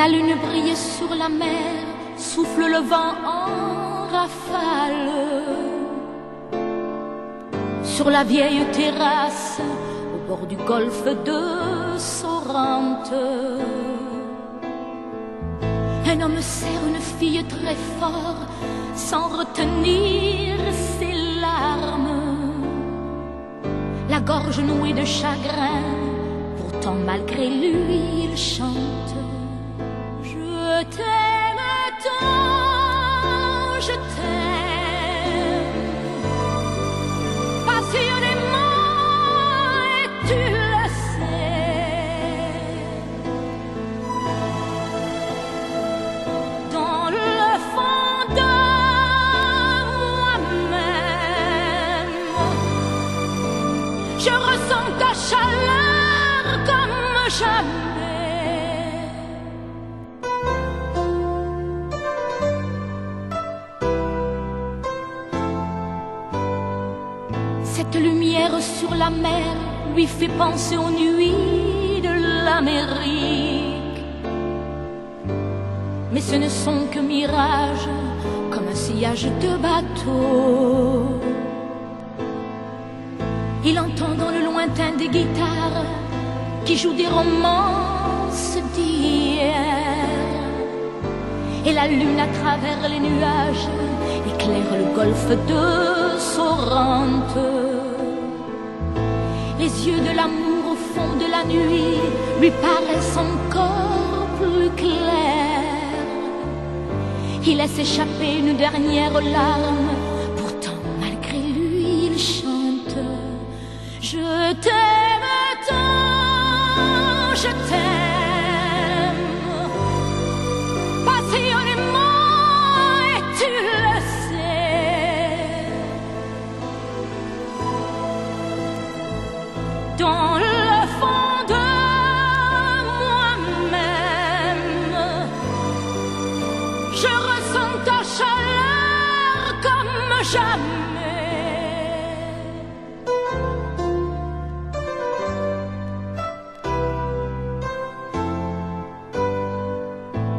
La lune brille sur la mer, souffle le vent en rafale. Sur la vieille terrasse, au bord du golfe de Sorrente. Un homme serre une fille très fort, sans retenir ses larmes. La gorge nouée de chagrin, pourtant malgré lui, Cette lumière sur la mer lui fait penser aux nuits de l'Amérique. Mais ce ne sont que mirages, comme un sillage de bateau. Il entend dans le lointain des guitares qui jouent des romances d'hier. Et la lune à travers les nuages éclaire le golfe de Sorrente. Les yeux de l'amour au fond de la nuit lui paraissent encore plus clairs. Il laisse échapper une dernière larme, pourtant malgré lui il chante. Je t'aime je ressens ta chaleur comme jamais.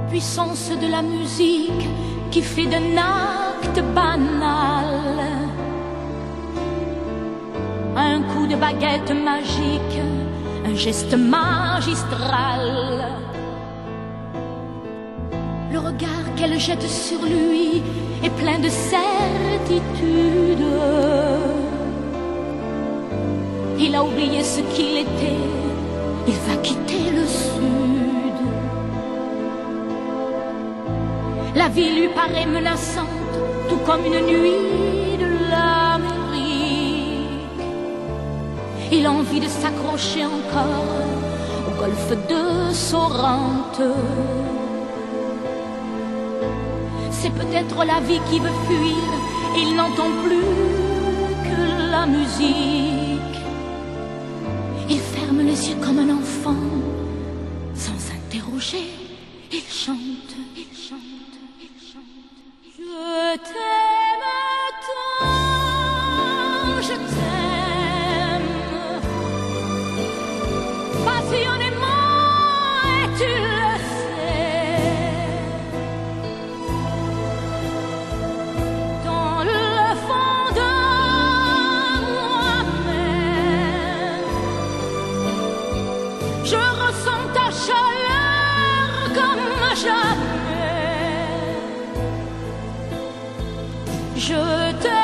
Puissance de la musique qui fait d'un acte banal un coup de baguette magique, un geste magistral. Le regard qu'elle jette sur lui est plein de certitude. Il a oublié ce qu'il était, il va quitter le sud. La vie lui paraît menaçante, tout comme une nuit de l'Amérique. Il a envie de s'accrocher encore au golfe de Sorrente. C'est peut-être la vie qui veut fuir, il n'entend plus que la musique. Il ferme les yeux comme un enfant, sans s'interroger, il chante, il chante, il chante. Je t'aime Je t'aime